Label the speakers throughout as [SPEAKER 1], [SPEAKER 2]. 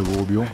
[SPEAKER 1] 五秒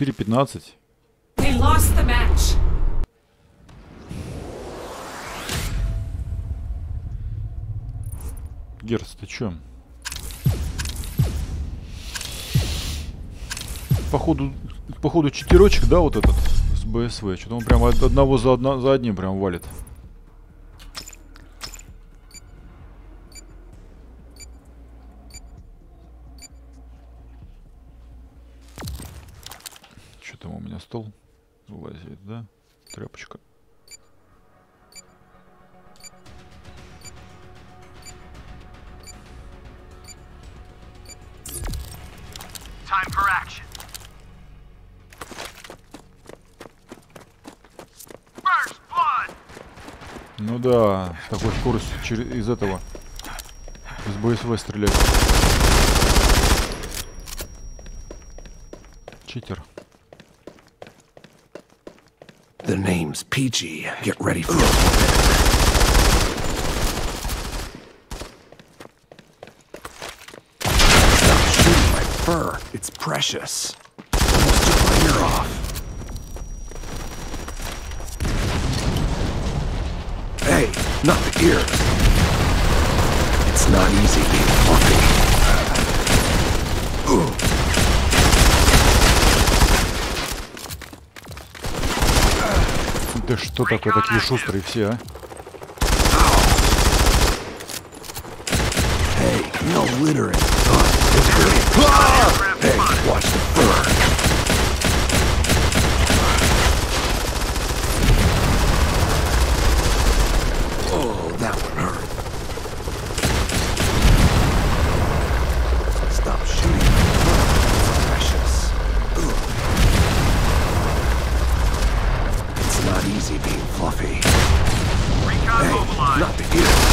[SPEAKER 1] 4-15.
[SPEAKER 2] Герц, ты чё? Походу, походу читерочек, да, вот этот с БСВ? Что-то он прям одного за, одно, за одним прям валит. Стол вылазит, да? Тряпочка.
[SPEAKER 3] Time for action. First blood!
[SPEAKER 2] Ну да, с такой скоростью через, из этого. Из БСВ стрелять. Читер.
[SPEAKER 4] The name's Peachy. Get ready for it. Stop shooting my fur. It's precious. Almost took my ear off. Hey, not the ear. It's not easy being fluffy. Ugh.
[SPEAKER 2] Да что такое, такие шустрые все, а?
[SPEAKER 4] Hey, no littering. Uh, it's. Ah! Hey, watch the fur. out the ear.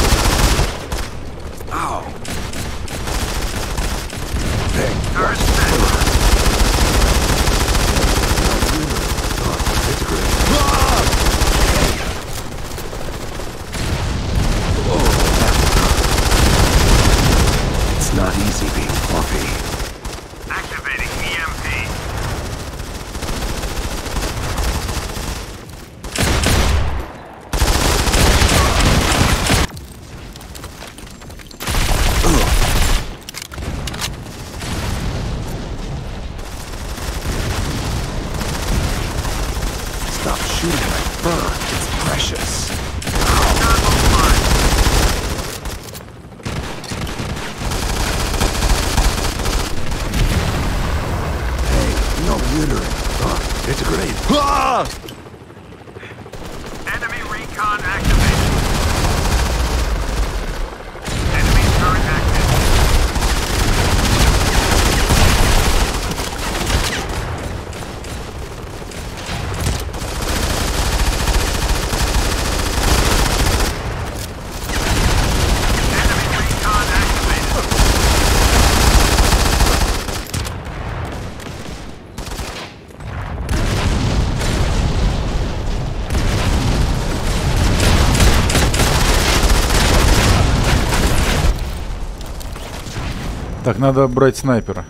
[SPEAKER 2] Так, надо брать снайпера.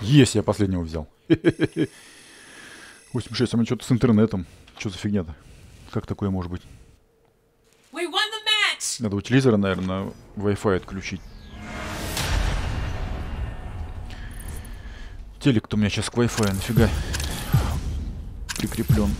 [SPEAKER 2] Есть, я последнего взял. 86, а мы что-то с интернетом. Что за фигня-то? Как такое может быть? Надо у телевизора, наверное, Wi-Fi отключить. Телек-то у меня сейчас к Wi-Fi нафига прикреплен.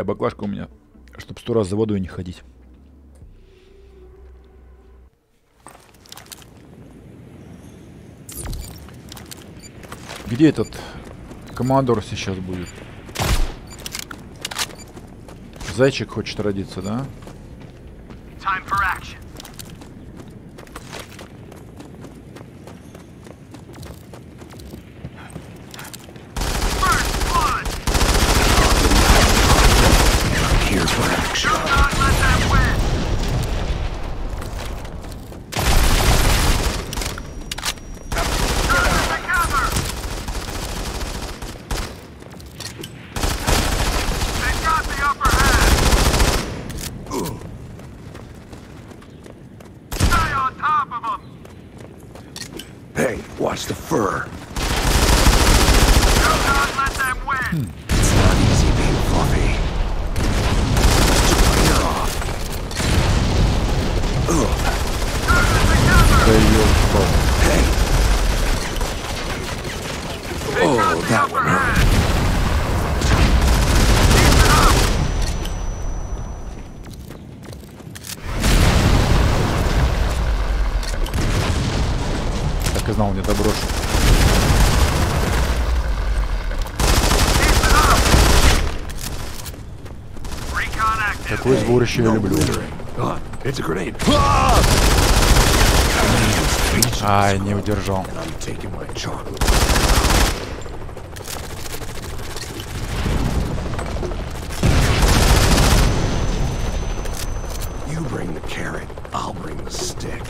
[SPEAKER 2] Такая баклажка у меня, чтобы сто раз за водой не ходить. Где этот командор сейчас будет? Зайчик хочет родиться, да?
[SPEAKER 3] Time Recon active.
[SPEAKER 2] Такое сборище я
[SPEAKER 4] No
[SPEAKER 2] люблю.
[SPEAKER 4] littering. Oh, it's a grenade.
[SPEAKER 2] Ай, не удержал.
[SPEAKER 4] And I'm taking my chocolate. You bring the carrot, I'll bring the stick.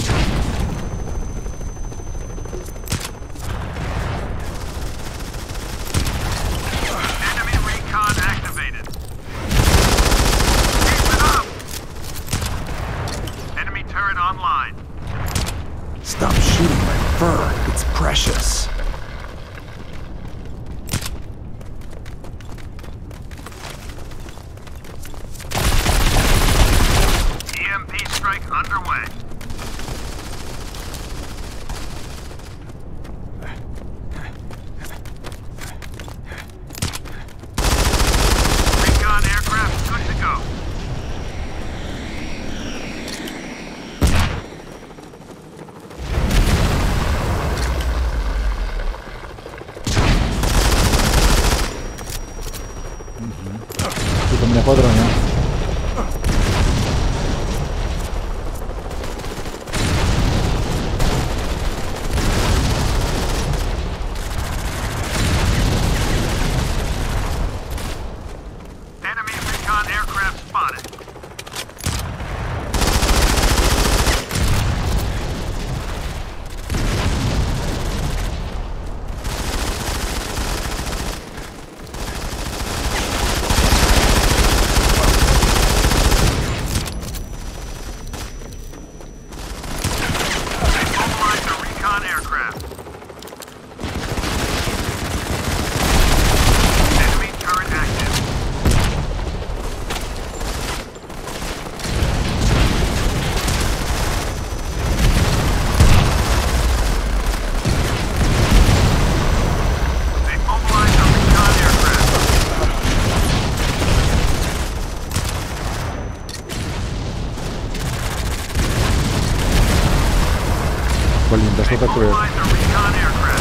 [SPEAKER 2] Блин, да что такое?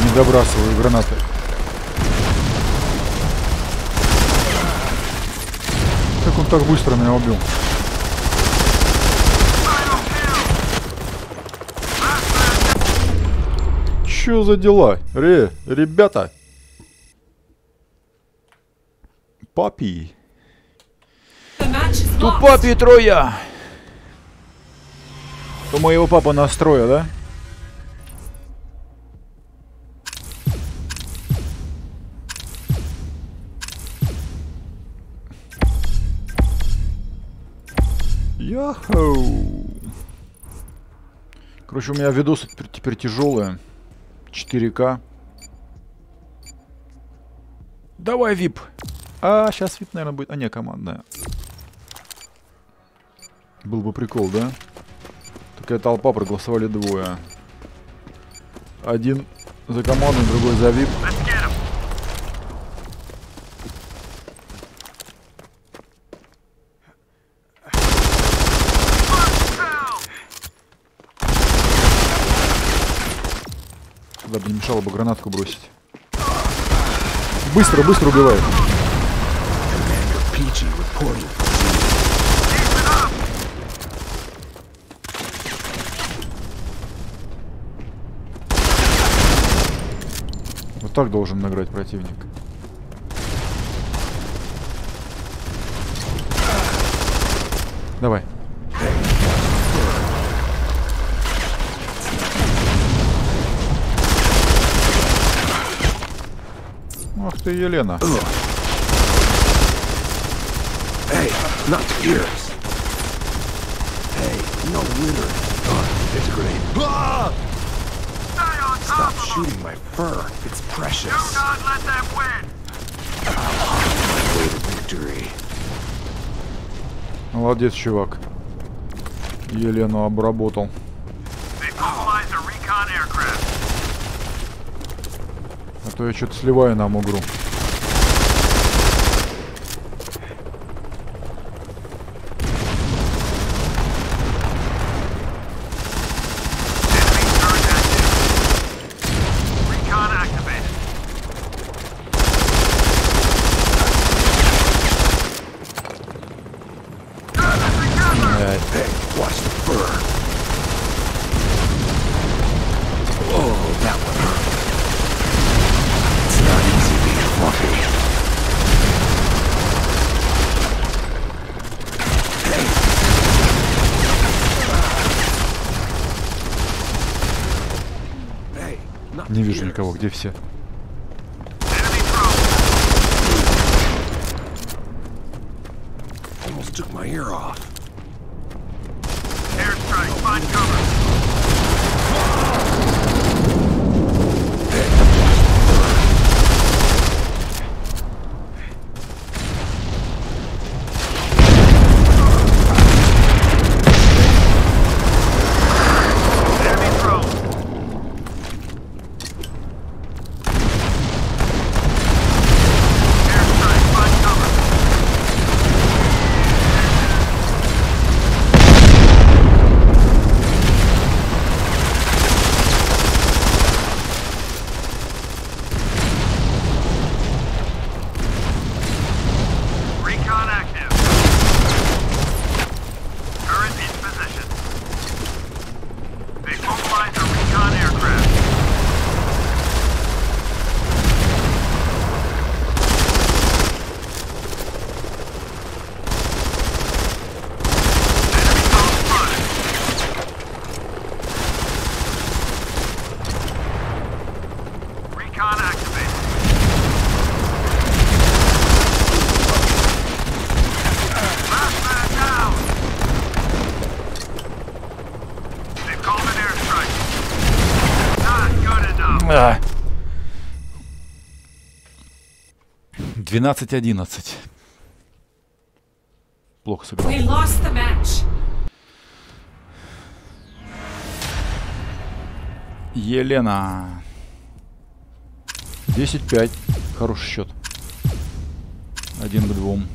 [SPEAKER 2] Не добрасываю гранаты. Как он так быстро меня убил? Чё за дела? Ре, ребята. Папи.
[SPEAKER 1] lost.
[SPEAKER 2] Тупа Петроя! То моего папа настроя, да? Яхоу! Короче, у меня видосы теперь тяжелые. 4К. Давай, вип. А, сейчас вип, наверное, будет. А, не, командная. Был бы прикол, да? Такая толпа, проголосовали двое. Один за команду, другой за вип. Не мешало бы гранатку бросить. Быстро, быстро убивает. Вот так должен награть противник. Давай. Ах ты, Елена.
[SPEAKER 4] Hey, not yours. Hey, no litter. Oh, it's. Ah!
[SPEAKER 3] On
[SPEAKER 4] Stop shooting my fur. It's
[SPEAKER 3] Do
[SPEAKER 4] precious.
[SPEAKER 3] not let them win.
[SPEAKER 4] Way to victory.
[SPEAKER 2] Молодец, чувак. Елену обработал. А то я что-то сливаю нам игру.
[SPEAKER 4] Not
[SPEAKER 2] Не вижу
[SPEAKER 4] yours.
[SPEAKER 2] никого, где все?
[SPEAKER 3] Enemy drone.
[SPEAKER 4] Almost took my ear off.
[SPEAKER 3] Airstrike.
[SPEAKER 2] 12-11. Плохо сыграл. Елена. 10-5. Хороший счет. Один к двум.